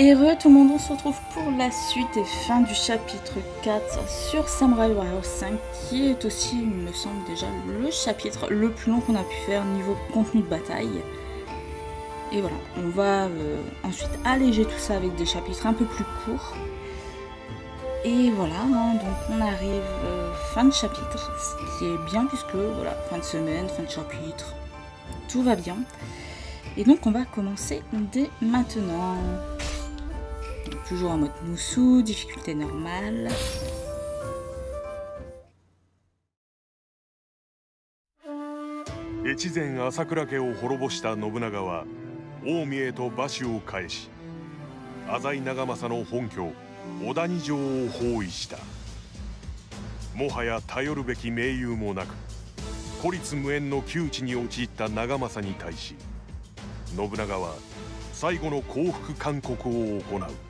Et re tout le monde, on se retrouve pour la suite et fin du chapitre 4 sur Samurai Warrior 5 qui est aussi, il me semble déjà, le chapitre le plus long qu'on a pu faire niveau contenu de bataille. Et voilà, on va euh, ensuite alléger tout ça avec des chapitres un peu plus courts. Et voilà, hein, donc on arrive euh, fin de chapitre, ce qui est bien puisque voilà, fin de semaine, fin de chapitre, tout va bien. Et donc on va commencer dès maintenant. Toujours en mode moussou, difficulté normale. 越前朝倉家を滅ぼした信長は近江へと馬首を返し浅井長政の本拠小谷城を包囲したもはや頼るべき盟友もなく孤立無縁の窮地に陥った長政に対し信長は最後の降伏勧告を行う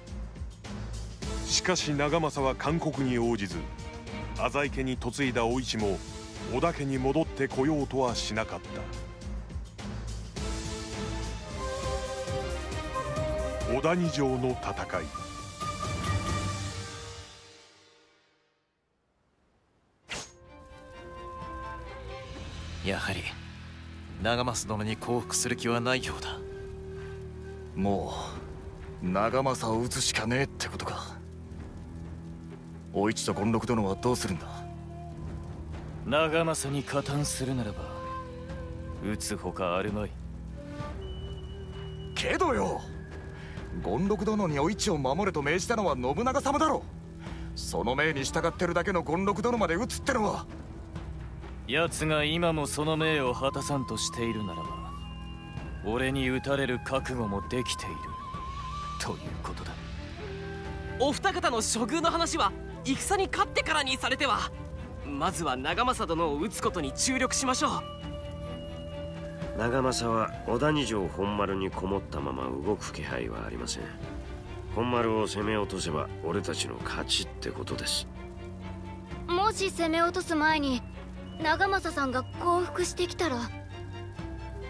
しかし長政は勧告に応じず浅井家に嫁いだお市も織田家に戻ってこようとはしなかった。小谷城の戦い。やはり長政殿に降伏する気はないようだ。もう長政を討つしかねえってことかお市と権六殿はどうするんだ？長政に加担するならば撃つほかあるまい。けどよ！権六殿にお市を守れと命じたのは信長様だろその命に従ってるだけの権六殿まで撃つってのは。奴が今もその命を果たさんとしているならば俺に撃たれる覚悟もできている。ということだ。お二方の処遇の話は？戦に勝ってからにされてはまずは長政殿を討つことに注力しましょう。長政は小谷城本丸にこもったまま動く気配はありません。本丸を攻め落とせば俺たちの勝ちってことです。もし攻め落とす前に長政さんが降伏してきたら。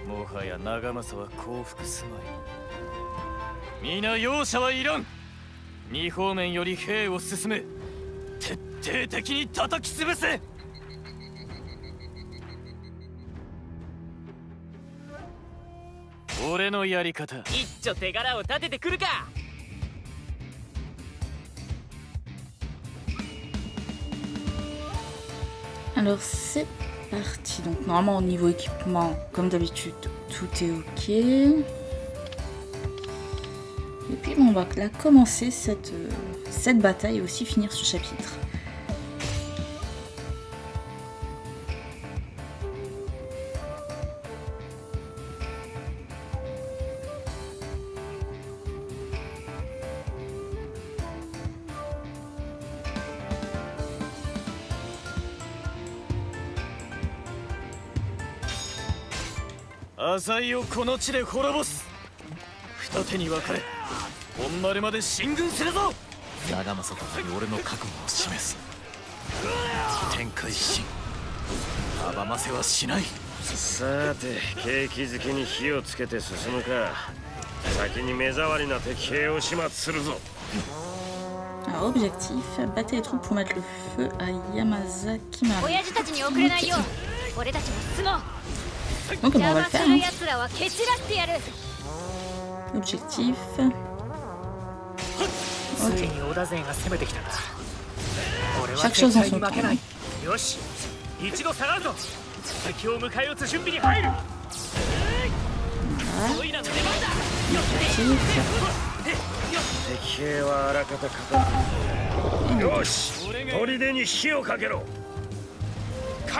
もはや長政は降伏すまい。皆容赦はいらん。二方面より兵を進め 徹底的に叩き潰せ俺のやり方一丁手柄を立ててくるか Alors c'est parti. Donc normalement au niveau équipement, comme d'habitude, tout est ok. Et puis bon, on va là commencer cette, euh, cette bataille et aussi finir ce chapitre. 浅井をこの地で滅ぼす。二手に分かれ本丸まで進軍するぞ。長政殿に俺の覚悟を示す。天下一心阻ませはしない。さて景気づけに火をつけて進むか。先に目障りな敵兵を始末するぞ。Alors, objectif, battre les troupes pour mettre le feu à Yamazaki Maru. Donc, on 邪 va 魔 le す faire る hein 奴らは蹴散らしてやる Objectif. ついに織田勢が攻めてきたな俺は Chaque chose en 絶 son temps. ないよし一度下がるぞ敵を迎え撃つ準備に入る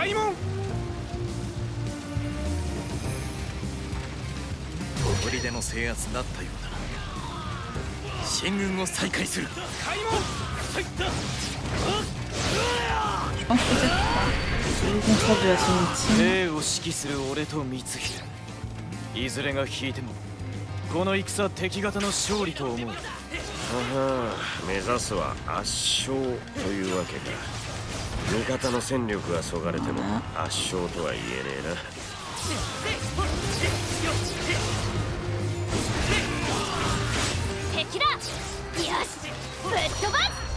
Objectif. 砦の制圧だったようだ。な進軍を再開する。開門 Je pense que c'est le contrôle de la Sonity. 兵を指揮する俺と光秀いずれが引いてもこの戦敵方の勝利と思う。はは目指すは圧勝というわけか。味方の戦力がそがれても圧勝とは言えねえなだよしぶっ飛ばす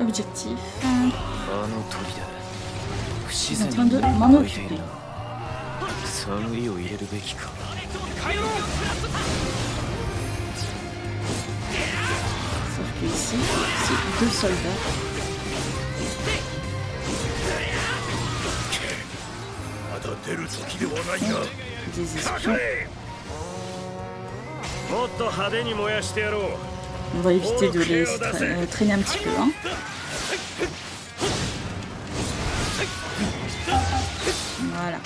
Objectif. あの砦不自 Ils sont 然 en train de に m'en occuper. Sauf que ici, c'est deux soldats. まだ出る時ではないが Des espions. On va éviter de les tra- euh, traîner un petit peu. Hein. Voilà.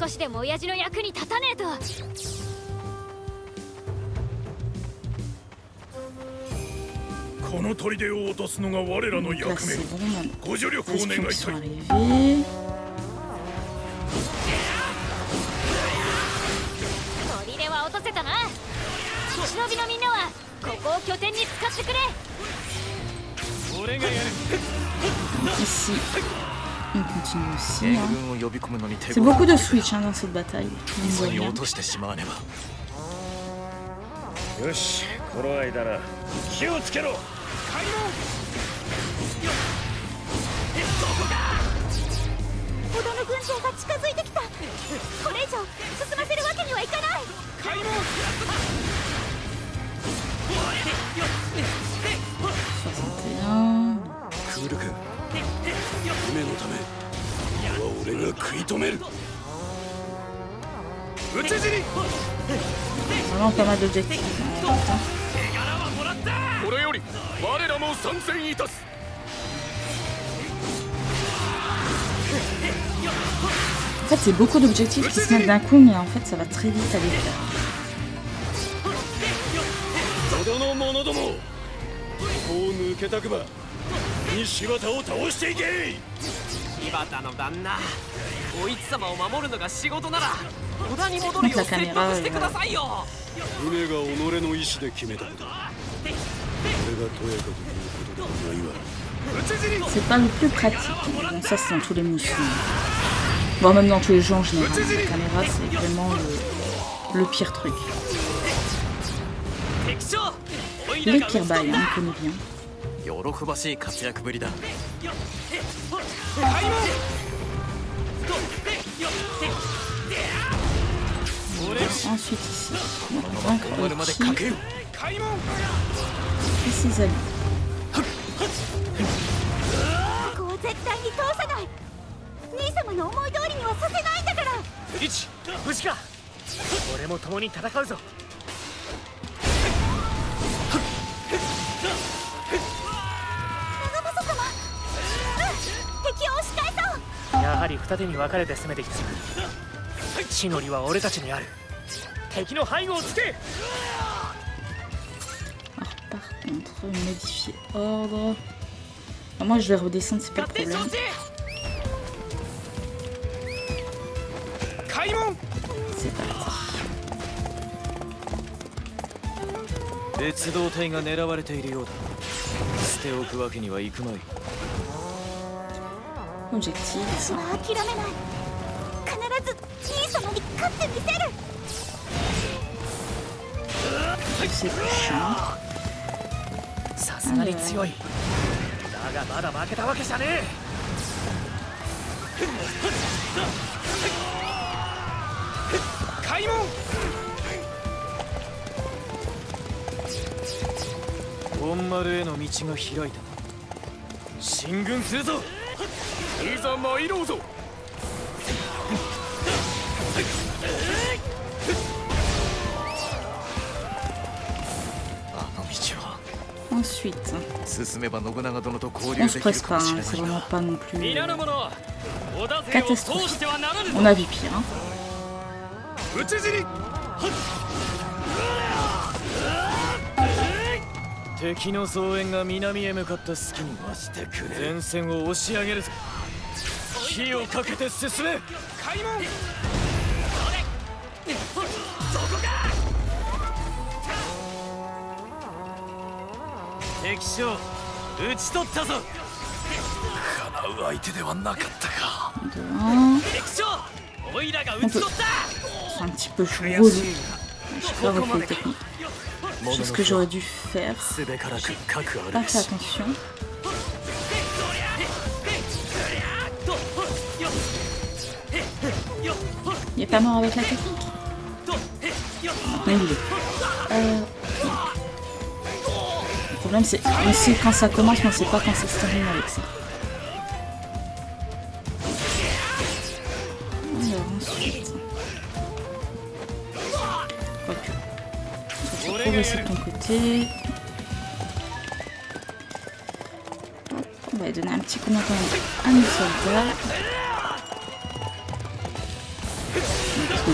少しでも親父の役に立たねえと。この砦を落とすのが我らの役目。ご助力を願いたい.砦は落とせたな。忍びのみんなはここを拠点に使ってくれ。俺がやる on continue aussi. 援 hein. 軍を呼び込むのに手 C'est 頃 beaucoup de switch hein, dans cette bataille. bien. 落としてしまわねばよしこの間な気をつけろ織田の軍勢が近づいてきたこれ以上進ませるわけにはいかない 61. クール君 夢のためは俺が食い止める討ち死に Vraiment pas mal d'objectifs. hein, putain. これより我らも参戦いたす En fait, c'est beaucoup d'objectifs qui se mettent d'un coup, mais en fait, ça va très vite à les faire. 子供者どもここを抜けたくば西綿を倒していけ井端の旦那お市様を守るのが仕事なら織田に戻るよう説得してくださいよ船が己の意志で決めたことこれがとやかく言うことではないわ討ち死に C'est pas le plus pratique. Bon, ça, c'est dans tous les missions. Voire même dans tous les jeux en général. La caméra, c'est vraiment le, le pire truc. 敵将おいら Les が pires 討ち bails, 取っ hein, た on connaît bien. 喜ばしい活躍ぶりだ。俺るま絶対に通さない。兄様の思い通りにはさせないんだから。一無俺も共に戦うぞ。り二手に分かれて攻めてきた。地の利は俺たちにある。敵の背後をつけ。ああ、ああ、ああ、ああ、ああ、ああ、ああ、ああ、ああ、ああ、ああ、ああ、あ、Objectif. は諦めない必ず兄様に勝ってみせる。C'est plus chiant. さすがに強い。だがまだ負けたわけじゃねえ。開門。本丸への道が開いた。進軍するぞいざ参ろうぞあの道は Ensuite, 進めば信長殿と交 on 流 se できる presse か pas, もし hein, れ c'est ない vraiment が pas non plus 皆の euh, 者織田勢を通して catastrophique. はならぬぞ On a vu pire. Hein. 討ち死に敵の増援が南へ向かった隙に前線を押し上げるぞ火をかけて進め。開敵将討ち取ったぞ。敵将オイラが討ち取った。ンチプシでか。C'est ce que ょ Il est pas mort avec la technique il est. Euh, Le problème c'est on sait quand ça commence mais on sait pas quand ça se termine avec ça. Alors ensuite. Progresser de ton côté. On va lui donner un petit coup main à nos soldats.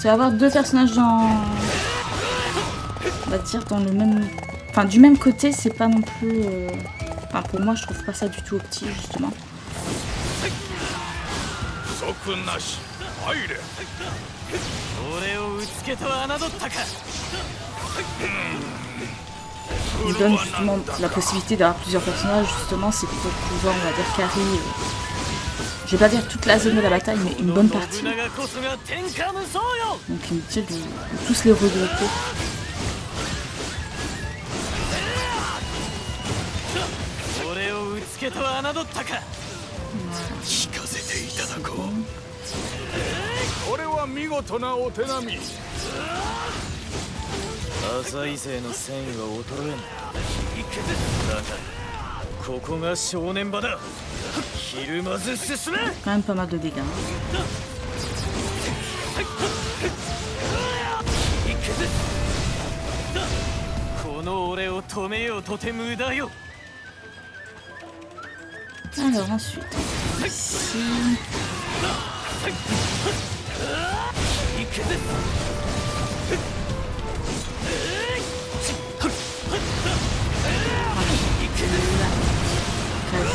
Tu avoir deux personnages dans... On va dire dans le même... Enfin, du même côté, c'est pas non plus... Euh, enfin, pour moi, je trouve pas ça du tout opti, justement. Il donne justement la possibilité d'avoir plusieurs personnages, justement, c'est pour pouvoir, on va dire, carry euh, euh, Je vais pas dire toute la zone de la bataille, mais une bonne partie. Donc inutile de, de tous les regrouper. 俺 Quand même pas mal de dégâts. hein. この俺を止めようとて無駄よ Alors ensuite, ici.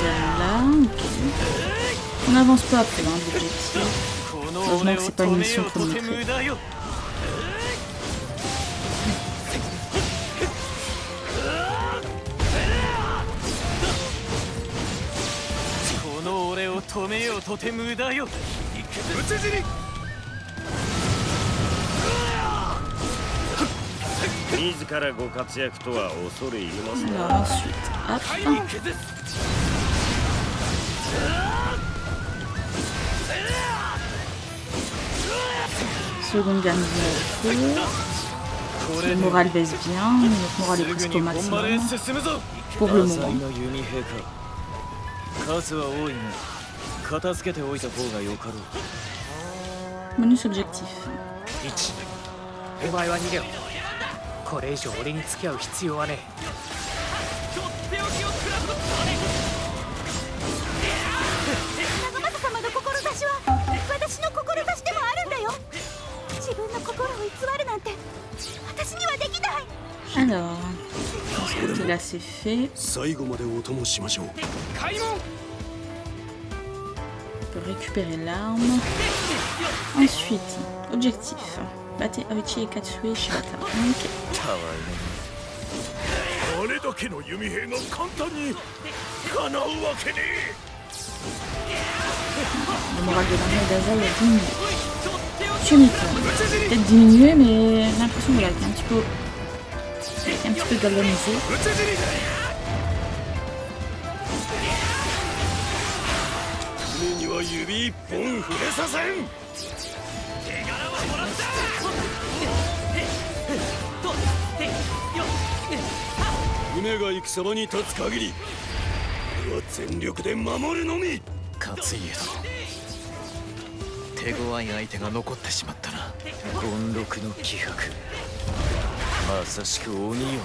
celle-là. Okay. On n'avance pas après hein, l'objectif. Heureusement que c'est pas une mission chronométrée. Alors ensuite, hop, hop. Seconde gamme de Le moral baisse bien, notre moral est presque au maximum pour le moment. の弓兵か数は多いが片付けておいた方がよかろう Bonus objectif. 一お前は逃げろこれ以上俺に付き合う必要はね長 Alors, là c'est fait. On peut récupérer l'arme. Ensuite, objectif. Battez Aichi et Katsue Shibata. Ok. Le moral de l'armée d'Azaï est diminué. Shumiko. Peut-être diminué, mais j'ai l'impression qu'elle a été un petit peu. Un petit peu galvanisée. 手強い相手が残ってしまったな権禄の気迫まさしく鬼よな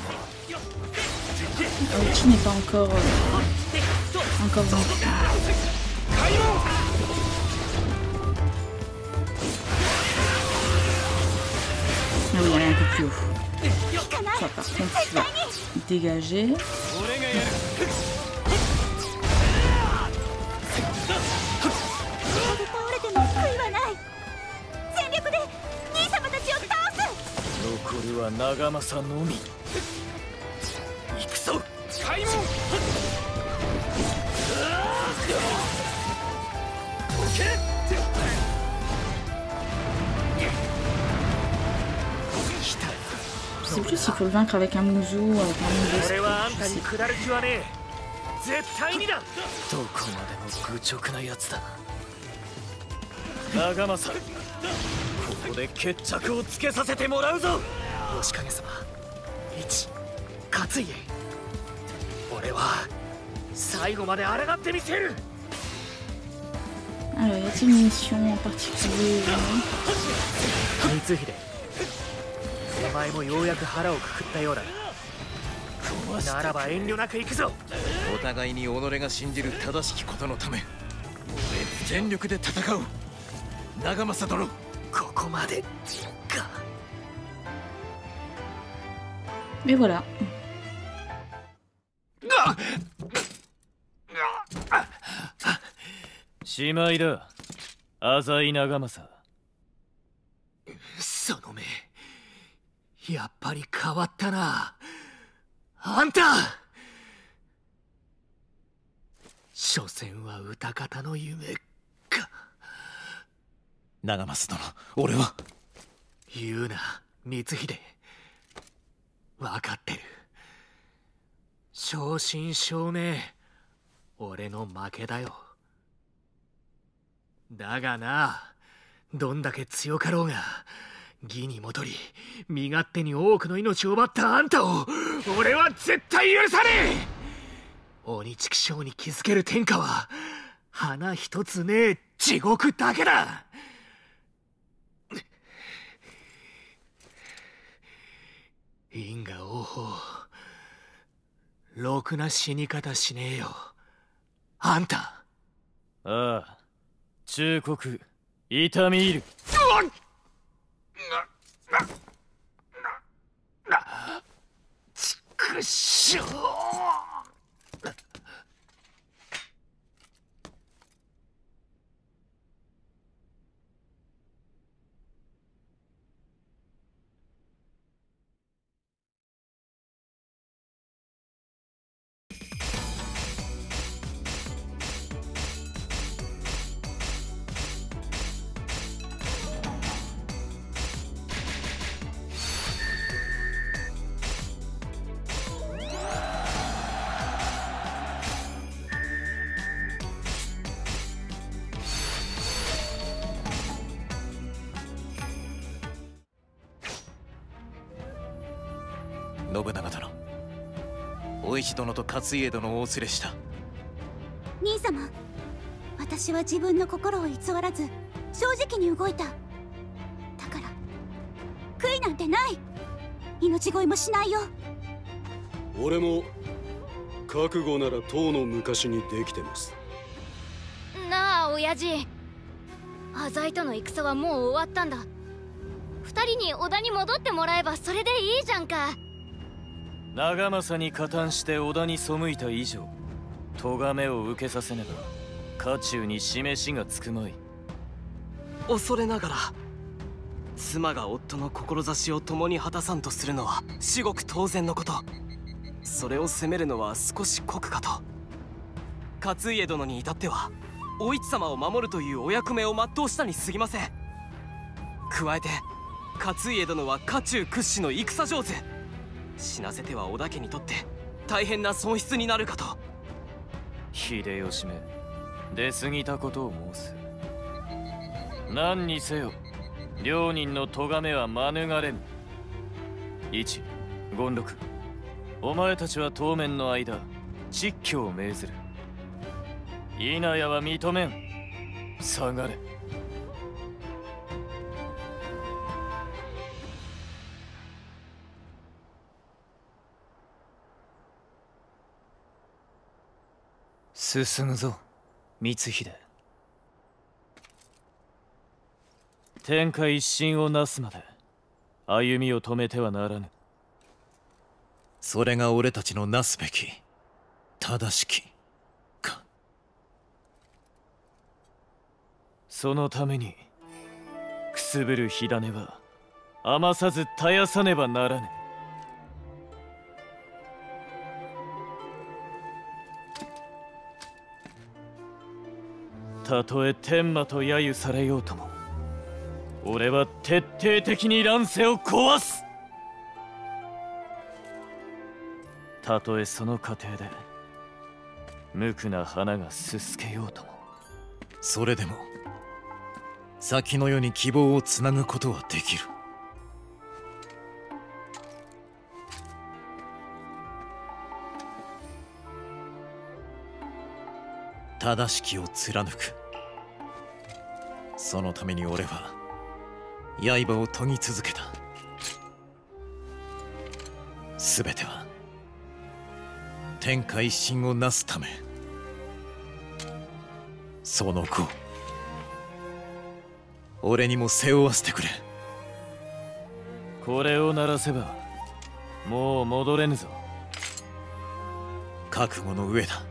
Oichi n'est pas encore. euh, encore bon. Ah oui, elle est un peu plus haut. Ça, par contre, tu vas dégager. は長政のみ。行くぞ。開門。け Je sais plus s'il faut le vaincre avec un Muzu ou avec un Muzu. 俺はあんたに下る気はねえ。絶対にだ。どこまでも愚直なやつだ。な長政ここで決着をつけさせてもらうぞ吉影様。一勝家俺は最後まで抗ってみせる。Alors, y a-t-il une mission en particulier euh, 光秀。お前もようやく腹をくくったようだな。ならば遠慮なく行くぞ。お互いに己が信じる正しきことのため全力で戦う。長政殿。ここまでか Mais voilà. しまいだ浅井長政その目。やっぱり変わったな。あんた。所詮は歌方の夢か。長政殿俺は。言うな光秀分かってる。正真正銘俺の負けだよ。だがなどんだけ強かろうが義に戻り身勝手に多くの命を奪ったあんたを俺は絶対許さねえ！鬼畜生に気づける天下は花一つねえ地獄だけだ！因果応報。ろくな死に方しねえよ。あんた。ああ忠告。痛み入る。くっしょ信長殿。お市殿と勝家殿をお連れした。兄様私は自分の心を偽らず正直に動いた。だから悔いなんてない。命乞いもしないよ。俺も覚悟ならとうの昔にできてます。なあ親父。浅井との戦はもう終わったんだ。二人に織田に戻ってもらえばそれでいいじゃんか長政に加担して織田に背いた以上咎めを受けさせねば家中に示しがつくまい。恐れながら妻が夫の志を共に果たさんとするのは至極当然のこと。それを責めるのは少し酷かと。勝家殿に至ってはお市様を守るというお役目を全うしたに過ぎません。加えて勝家殿は家中屈指の戦上手。死なせては織田家にとって大変な損失になるかと。秀吉め出過ぎたことを申す。何にせよ両人の咎めは免れぬ。一権六お前たちは当面の間実居を命ずる。稲谷は認めん。下がれ。進むぞ光秀。天下一新をなすまで歩みを止めてはならぬ。それが俺たちのなすべき正しきか。そのためにくすぶる火種は余さず絶やさねばならぬたとえ天馬と揶揄されようとも俺は徹底的に乱世を壊す。たとえその過程で無垢な花がすすけようとも。それでも先の世に希望をつなぐことはできる。正しきを貫く。そのために俺は刃を研ぎ続けた。全ては天下一新をなすため。その後俺にも背負わせてくれ。これを鳴らせばもう戻れぬぞ。覚悟の上だ。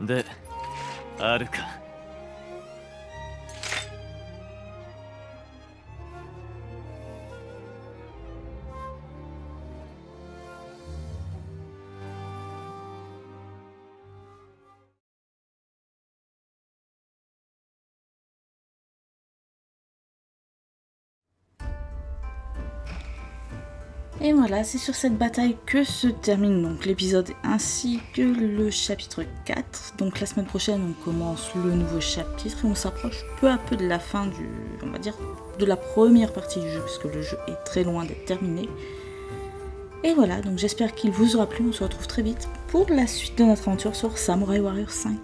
であるか Et voilà, c'est sur cette bataille que se termine donc l'épisode ainsi que le chapitre 4. Donc la semaine prochaine, on commence le nouveau chapitre et on s'approche peu à peu de la fin du, on va dire, de la première partie du jeu puisque le jeu est très loin d'être terminé. Et voilà, donc j'espère qu'il vous aura plu. On se retrouve très vite pour la suite de notre aventure sur Samurai Warrior 5.